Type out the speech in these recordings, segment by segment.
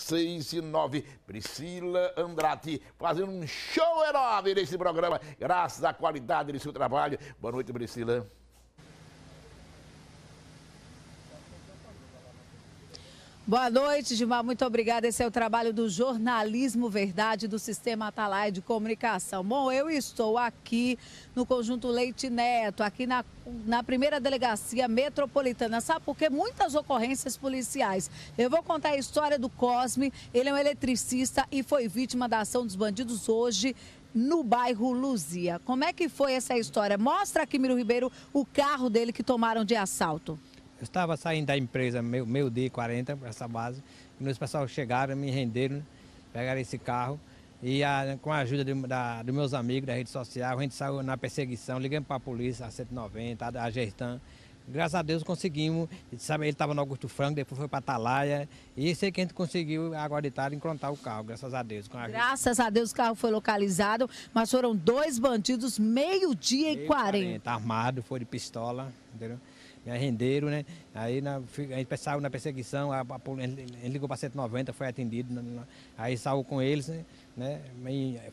6 e 9. Priscila Andrade fazendo um show enorme nesse programa, graças à qualidade do seu trabalho. Boa noite, Priscila. Boa noite, Gilmar. Muito obrigada. Esse é o trabalho do Jornalismo Verdade do Sistema Atalaia de Comunicação. Bom, eu estou aqui no Conjunto Leite Neto, aqui na, na primeira delegacia metropolitana. Sabe por quê? Muitas ocorrências policiais. Eu vou contar a história do Cosme. Ele é um eletricista e foi vítima da ação dos bandidos hoje no bairro Luzia. Como é que foi essa história? Mostra aqui, Miro Ribeiro, o carro dele que tomaram de assalto. Eu estava saindo da empresa meu dia 40 para essa base, e os pessoal chegaram, me renderam, pegaram esse carro e a, com a ajuda de, da, dos meus amigos da rede social, a gente saiu na perseguição, ligamos para a polícia, a 190, a, a Gertan. Graças a Deus conseguimos, sabe, ele estava no Augusto Franco, depois foi para Atalaia, e sei que a gente conseguiu tarde encontrar o carro, graças a Deus. A graças a Deus o carro foi localizado, mas foram dois bandidos, meio-dia meio e 40. 40. Armado, foi de pistola, entendeu? Me renderam, né? Aí na, a gente saiu na perseguição, a, a, ele ligou para 190, foi atendido, né? aí saiu com eles, né? né?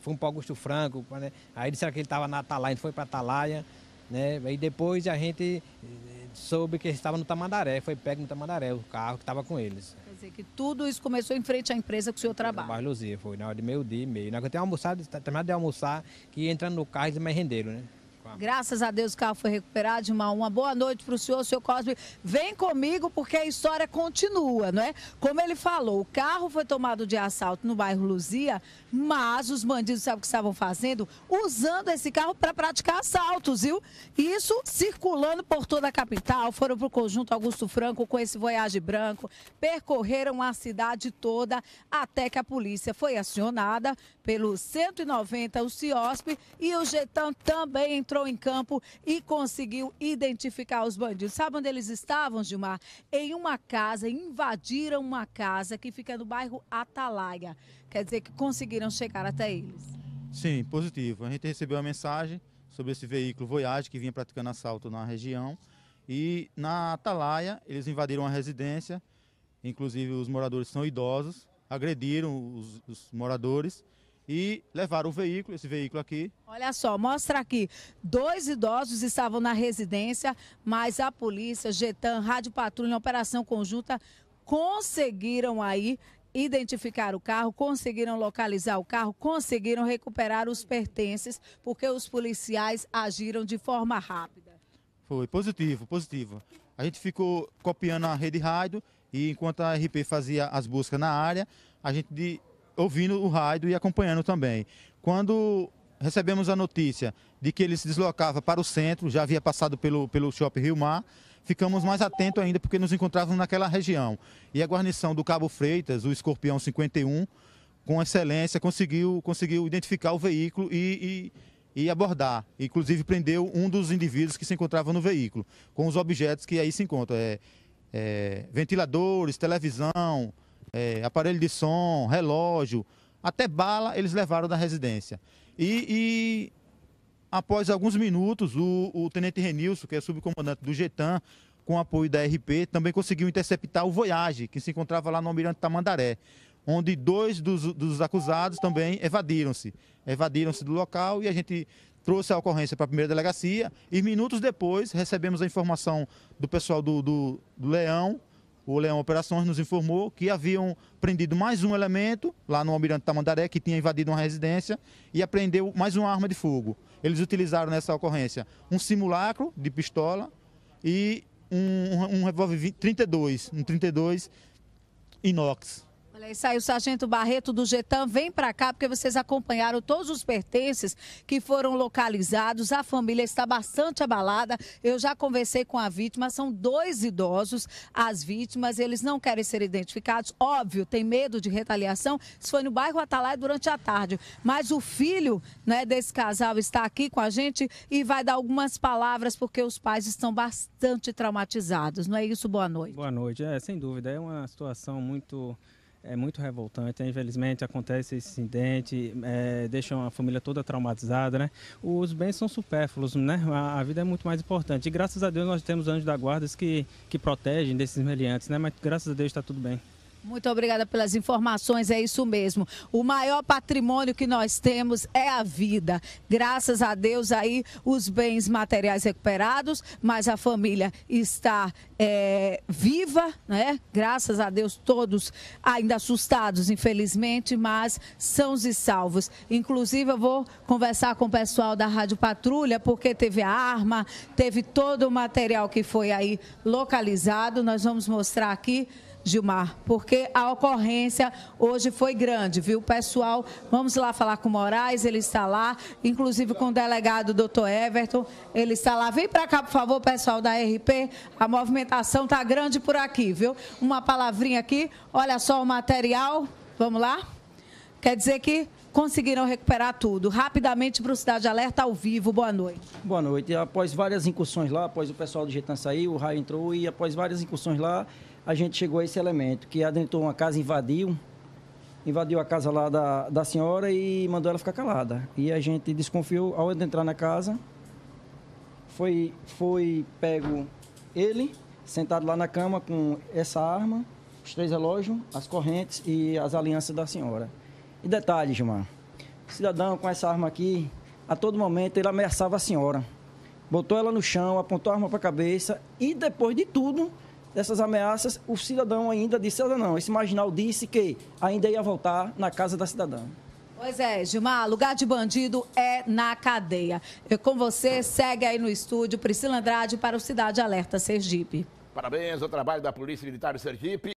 Foi um para Augusto Franco, né? aí disseram que ele estava na Atalaia, a gente foi para Atalaia, né? Aí depois a gente eh, soube que ele estava no Tamandaré, foi pego no Tamandaré, o carro que estava com eles. Quer dizer que tudo isso começou em frente à empresa que o senhor trabalha? Trabalho Luzia, foi na hora de meio-dia e meio. Na hora que eu tenho almoçado, terminado de almoçar, que entrando no carro eles me renderam, né? Graças a Deus o carro foi recuperado. Uma, uma boa noite para o senhor, senhor Cosme. Vem comigo porque a história continua, não é? Como ele falou, o carro foi tomado de assalto no bairro Luzia, mas os bandidos, sabe o que estavam fazendo? Usando esse carro para praticar assaltos, viu? Isso circulando por toda a capital. Foram para o conjunto Augusto Franco com esse Voyage branco, percorreram a cidade toda até que a polícia foi acionada pelo 190, o CIOSP, e o Getan também entrou em campo e conseguiu identificar os bandidos. Sabe onde eles estavam, Gilmar? Em uma casa, invadiram uma casa que fica no bairro Atalaia. Quer dizer que conseguiram chegar até eles. Sim, positivo. A gente recebeu a mensagem sobre esse veículo Voyage que vinha praticando assalto na região. E na Atalaia, eles invadiram a residência, inclusive os moradores são idosos, agrediram os, os moradores e levaram o veículo, esse veículo aqui. Olha só, mostra aqui. Dois idosos estavam na residência, mas a polícia, Getan, Rádio Patrulha, Operação Conjunta, conseguiram aí identificar o carro, conseguiram localizar o carro, conseguiram recuperar os pertences, porque os policiais agiram de forma rápida. Foi positivo, positivo. A gente ficou copiando a rede rádio e enquanto a RP fazia as buscas na área, a gente ouvindo o rádio e acompanhando também. Quando recebemos a notícia de que ele se deslocava para o centro, já havia passado pelo, pelo Shopping Rio Mar, ficamos mais atentos ainda porque nos encontrávamos naquela região. E a guarnição do Cabo Freitas, o Escorpião 51, com excelência, conseguiu, conseguiu identificar o veículo e, e, e abordar. Inclusive prendeu um dos indivíduos que se encontrava no veículo, com os objetos que aí se encontram. É, é, ventiladores, televisão, é, aparelho de som, relógio, até bala eles levaram da residência. E, e após alguns minutos, o, o tenente Renilson, que é subcomandante do Getan, com apoio da RP, também conseguiu interceptar o Voyage, que se encontrava lá no Almirante Tamandaré, onde dois dos, dos acusados também evadiram-se. Evadiram-se do local e a gente trouxe a ocorrência para a primeira delegacia e minutos depois recebemos a informação do pessoal do, do, do Leão o Leão Operações nos informou que haviam prendido mais um elemento lá no Almirante Tamandaré, que tinha invadido uma residência e apreendeu mais uma arma de fogo. Eles utilizaram nessa ocorrência um simulacro de pistola e um, um revólver 32, um 32 inox. Olha, aí, o Sargento Barreto do Getam vem para cá porque vocês acompanharam todos os pertences que foram localizados. A família está bastante abalada. Eu já conversei com a vítima, são dois idosos. As vítimas, eles não querem ser identificados. Óbvio, tem medo de retaliação. Isso foi no bairro Atalaia durante a tarde. Mas o filho né, desse casal está aqui com a gente e vai dar algumas palavras porque os pais estão bastante traumatizados. Não é isso? Boa noite. Boa noite. É, sem dúvida, é uma situação muito é muito revoltante. Infelizmente acontece esse incidente, é, deixa a família toda traumatizada, né? Os bens são supérfluos, né? A, a, vida é muito mais importante. E graças a Deus nós temos anjos da guarda que, que protegem desses meliantes, né? Mas graças a Deus está tudo bem. Muito obrigada pelas informações, é isso mesmo. O maior patrimônio que nós temos é a vida. Graças a Deus aí os bens materiais recuperados, mas a família está é, viva, né? Graças a Deus todos ainda assustados, infelizmente, mas sãos e salvos. Inclusive eu vou conversar com o pessoal da Rádio Patrulha, porque teve a arma, teve todo o material que foi aí localizado. Nós vamos mostrar aqui. Gilmar, porque a ocorrência hoje foi grande, viu, pessoal? Vamos lá falar com o Moraes, ele está lá, inclusive com o delegado doutor Everton, ele está lá. Vem para cá, por favor, pessoal da RP, a movimentação está grande por aqui, viu? Uma palavrinha aqui, olha só o material, vamos lá? Quer dizer que conseguiram recuperar tudo. Rapidamente para o Cidade Alerta ao vivo. Boa noite. Boa noite. Após várias incursões lá, após o pessoal do Getan sair, o raio entrou e após várias incursões lá, a gente chegou a esse elemento, que adentrou uma casa, invadiu, invadiu a casa lá da, da senhora e mandou ela ficar calada. E a gente desconfiou, ao entrar na casa, foi, foi pego ele, sentado lá na cama com essa arma, os três relógios, as correntes e as alianças da senhora. E detalhe, Gilmar, o cidadão com essa arma aqui, a todo momento ele ameaçava a senhora. Botou ela no chão, apontou a arma para a cabeça e depois de tudo dessas ameaças, o cidadão ainda disse, não, esse marginal disse que ainda ia voltar na casa da cidadã. Pois é, Gilmar, lugar de bandido é na cadeia. Eu com você, segue aí no estúdio Priscila Andrade para o Cidade Alerta Sergipe. Parabéns ao trabalho da Polícia Militar de Sergipe.